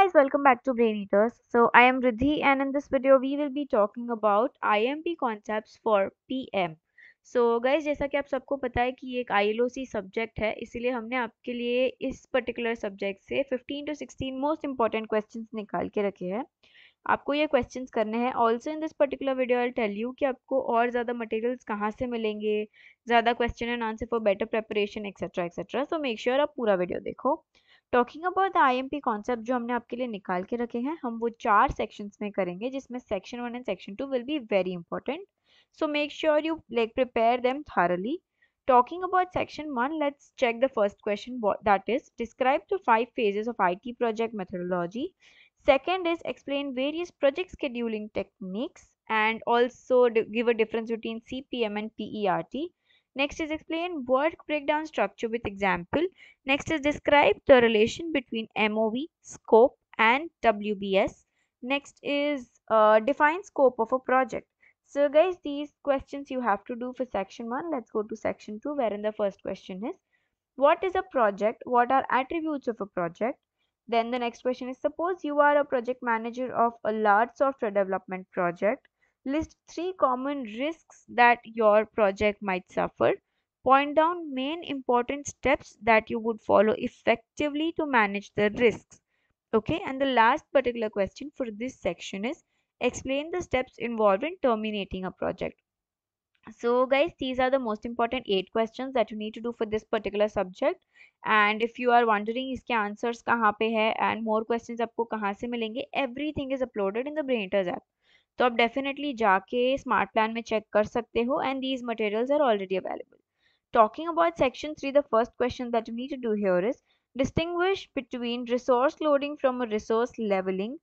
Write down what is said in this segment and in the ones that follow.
guys, welcome back to Brain Eaters. So I am Riddhi and in this video we will be talking about IMP concepts for PM. So guys जैसा कि आप सबको पता है कि ये एक ILOC सब्जेक्ट है इसीलिए हमने आपके लिए इस पर्टिकुलर सब्जेक्ट से 15 टू 16 मोस्ट इंपॉर्टेंट क्वेश्चंस निकाल के रखे हैं आपको ये क्वेश्चंस करने हैं also in this particular video I tell you कि आपको और ज़्यादा मटेरियल्स कहाँ से मिलेंगे ज़्यादा question and answer for better preparation etcetera etcetera so make sure आप पूरा वीडियो देखो talking about the IMP concept जो हमने आपके लिए निकाल के रखे हैं हम वो चार सेक्शंस में करेंगे जिसमें section one and section two will be very important so make sure you like prepare them thoroughly talking about section 1 let's check the first question what that is describe the five phases of IT project methodology second is explain various project scheduling techniques and also give a difference between CPM and PERT Next is explain work breakdown structure with example. Next is describe the relation between MOV, scope and WBS. Next is uh, define scope of a project. So guys, these questions you have to do for section 1. Let's go to section 2 wherein the first question is what is a project? What are attributes of a project? Then the next question is suppose you are a project manager of a large software development project List three common risks that your project might suffer. Point down main important steps that you would follow effectively to manage the risks. Okay, and the last particular question for this section is explain the steps involved in terminating a project. So guys, these are the most important eight questions that you need to do for this particular subject. And if you are wondering इसके answers कहाँ पे है and more questions आपको कहाँ से मिलेंगे everything is uploaded in the Braineters app. तो आप डेफिनेटली जाके स्मार्ट प्लान में चेक कर सकते हो and these materials are already available talking about section 3 the first question that you need to do here is distinguish between resource loading from a resource leveling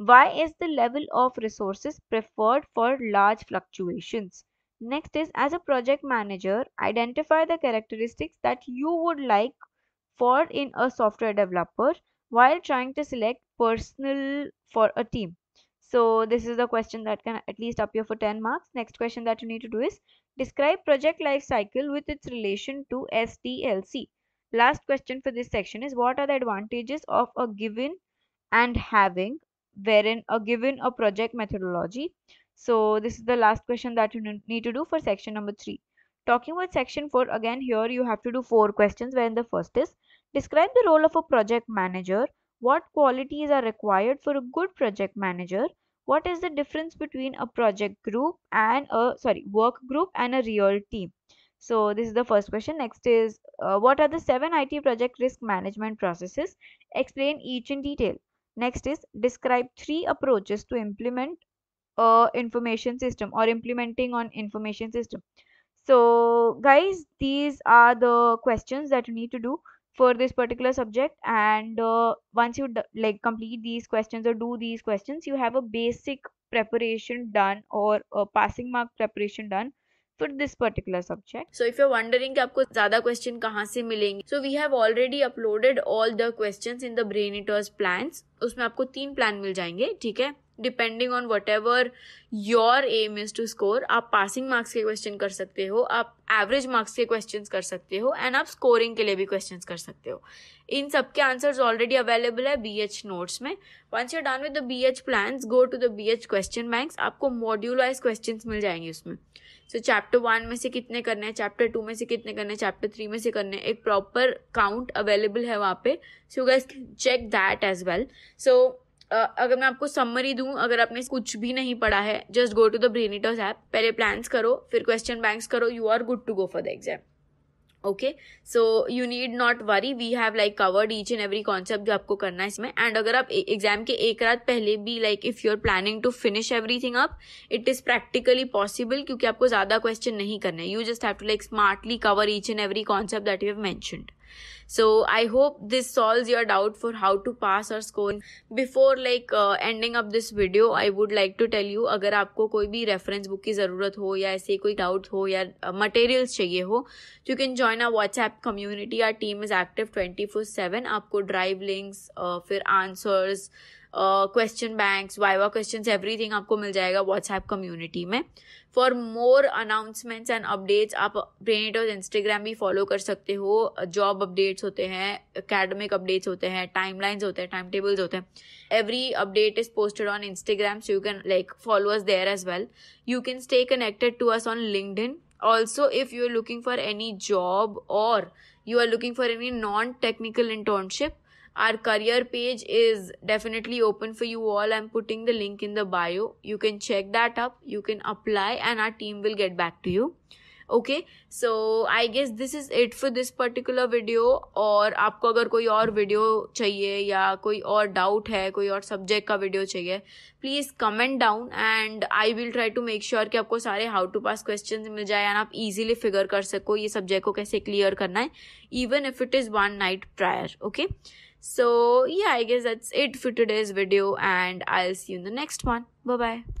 why is the level of resources preferred for large fluctuations next is as a project manager identify the characteristics that you would like for in a software developer while trying to select personnel for a team so this is the question that can at least appear for 10 marks. Next question that you need to do is describe project life cycle with its relation to SDLC. Last question for this section is what are the advantages of a given and having wherein a given a project methodology. So this is the last question that you need to do for section number 3. Talking about section 4 again here you have to do four questions wherein the first is describe the role of a project manager what qualities are required for a good project manager what is the difference between a project group and a sorry work group and a real team? So this is the first question. Next is uh, what are the seven it project risk management processes? Explain each in detail. Next is describe three approaches to implement a information system or implementing on information system. So guys these are the questions that you need to do for this particular subject and uh, once you like complete these questions or do these questions you have a basic preparation done or a passing mark preparation done for this particular subject. So if you're wondering कि आपको ज़्यादा question कहाँ से मिलेंगे so we have already uploaded all the questions in the Brain Eaters plans उसमें आपको तीन plan मिल जाएँगे ठीक है depending on whatever your aim is to score आप पासिंग मार्क्स के क्वेश्चन कर सकते हो, आप एवरेज मार्क्स के क्वेश्चन कर सकते हो एंड आप स्कोरिंग के लिए भी क्वेश्चन कर सकते हो। इन सबके आंसर्स ऑलरेडी अवेलेबल है बी एच नोट्स में। Once you done with the B H plan go to the B H question banks आपको मॉड्यूल वाइज क्वेश्चन मिल जाएँगे उसमें। सो चैप्टर वन में से कितने करने हैं चैप्टर टू में से कितने करने हैं चैप्टर थ्री में से करने हैं, एक प्रॉपर काउंट अवेलेबल है वहाँ पे। So you guess check that as well so अगर मैं आपको समरी दूँ, अगर आपने कुछ भी नहीं पढ़ा है just go to the Brainiters app पहले प्लान्स करो, फिर क्वेश्चन बैंक्स करो you are good to go for the exam okay so you need not worry we have like covered each and every concept जो आपको करना है इसमें. And अगर आप एग्ज़ाम के एक रात पहले भी like if you are planning to finish everything up it is practically possible क्योंकि आपको ज़्यादा क्वेश्चन नहीं करना है. You just have to like smartly cover each and every concept that you have mentioned so i hope this solves your doubt for how to pass or score before like uh, ending up this video i would like to tell you अगर आपको कोई भी reference book की ज़रूरत हो या ऐसे कोई डाउट हो या मटेरियल्स uh, चाहिए हो you can can WhatsApp community are team is active twenty four seven आपको ड्राइव लिंक्स uh, फिर answers question bank viva question everything आपको मिल जाएगा व्हाट्सएप कम्युनिटी में। For more announcements and updates आप ब्रेनिट और इंस्टाग्राम भी फॉलो कर सकते हो। जॉब अपडेट्स होते हैं अकेडमिक अपडेट्स होते हैं टाइम लाइन्स होते हैं टाइम टेबल्स होते हैं। Every update is posted on Instagram so you can like follow us there as well you can stay connected to us on LinkedIn also if you are looking for any job और you are looking for any non technical internship our career page is definitely open for you all. I'm putting the link in the bio. You can check that up. You can apply and our team will get back to you okay so I guess this is it for this particular video और आपको अगर कोई और video चाहिए या कोई और doubt है, कोई और सब्जेक्ट का वीडियो चाहिए please comment down and I will try to make sure कि आपको सारे हाउ टू पास क्वेश्चन मिल जाए एंड आप इजीली फिगर कर सको ये सब्जेक्ट को कैसे क्लियर करना है even if it is one night prior okay so, yeah, i guess that's it for today's video and i'll see you in next one. Bye bye